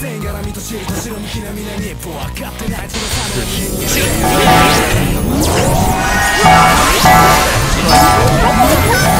全絡みと知り後ろ向きな南一歩分かってないそのために「「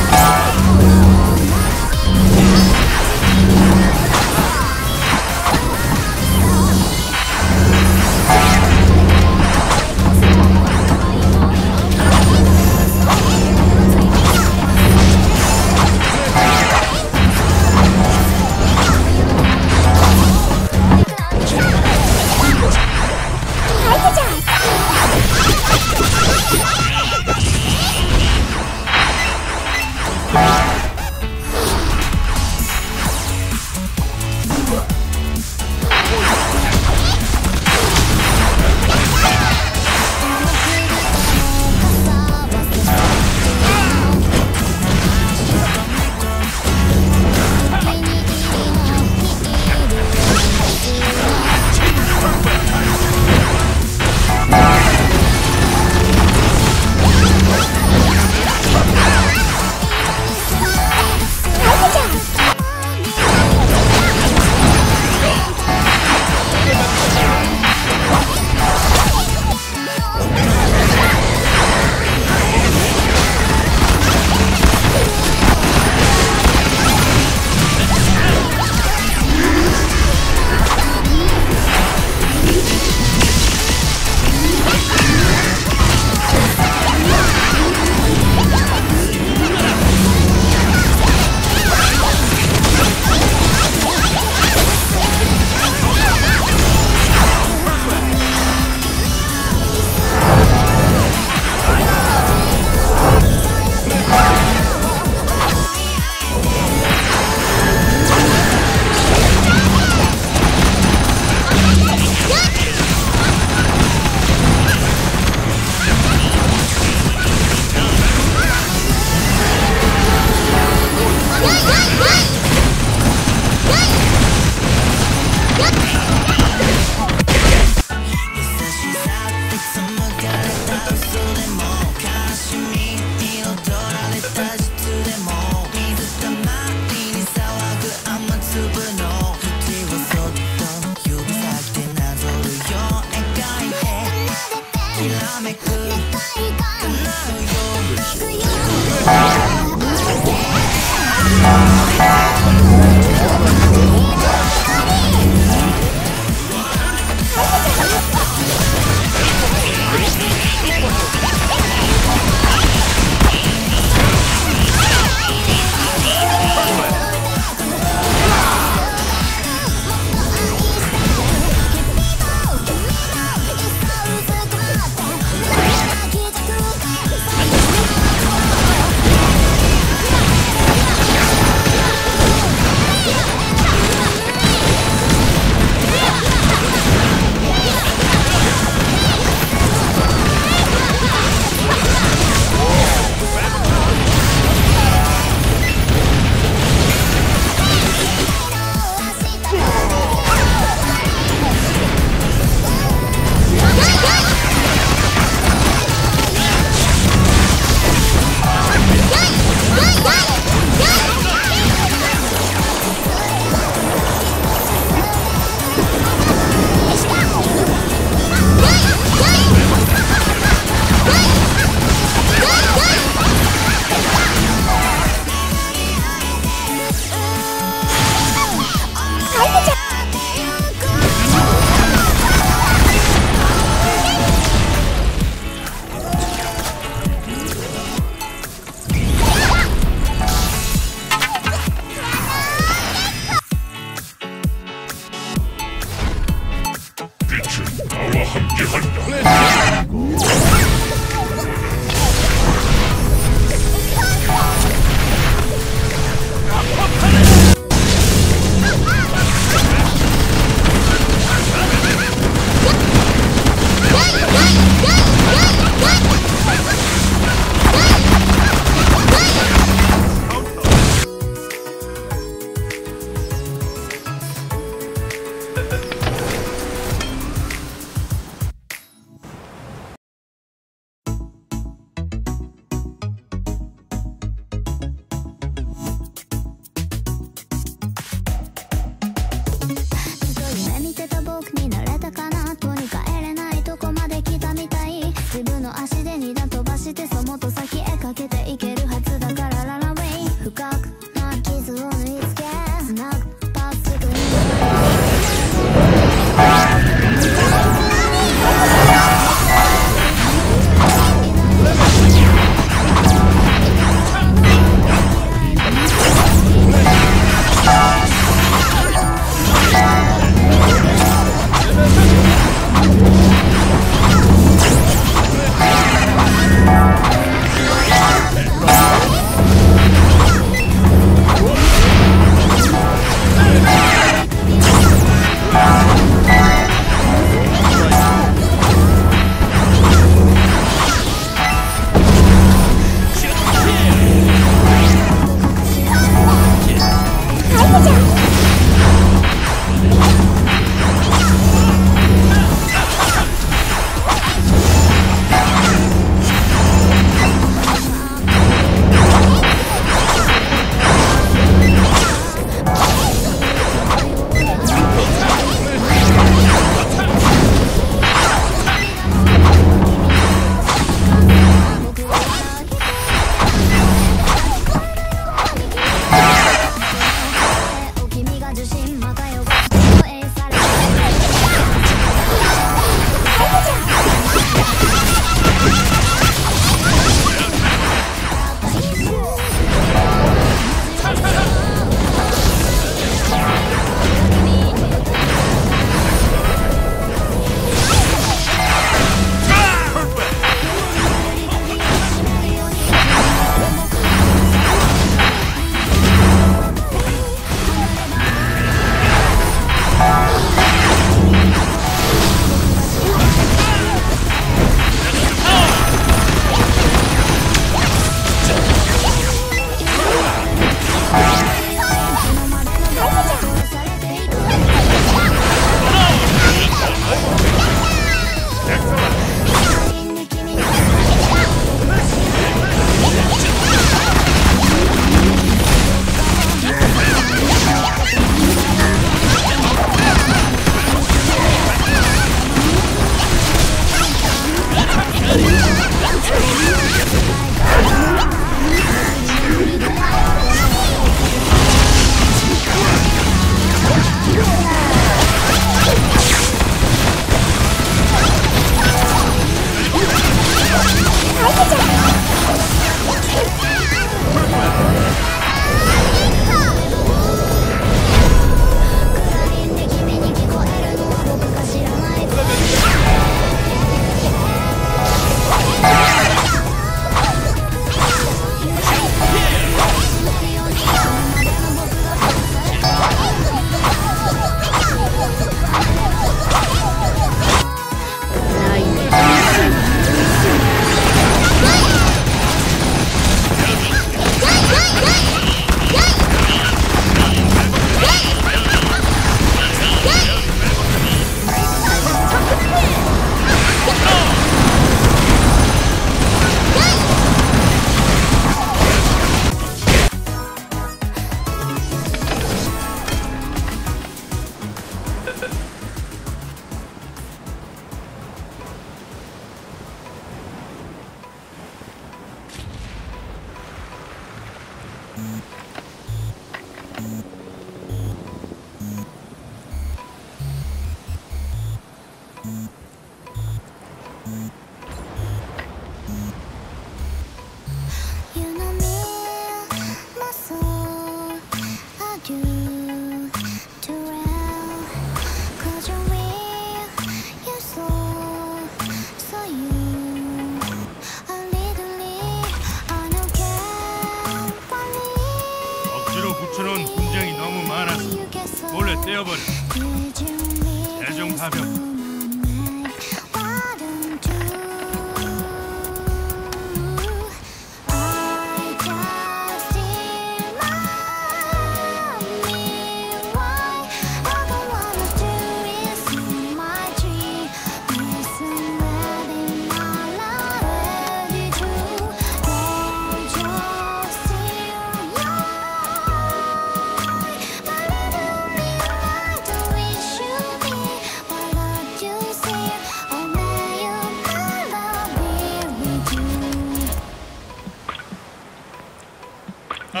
You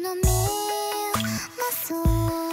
know me, my soul.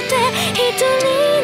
して一人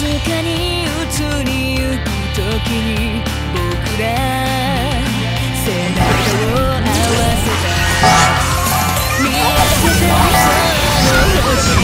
かに移りゆく時に僕ら背中を合わせた見上げた空の。星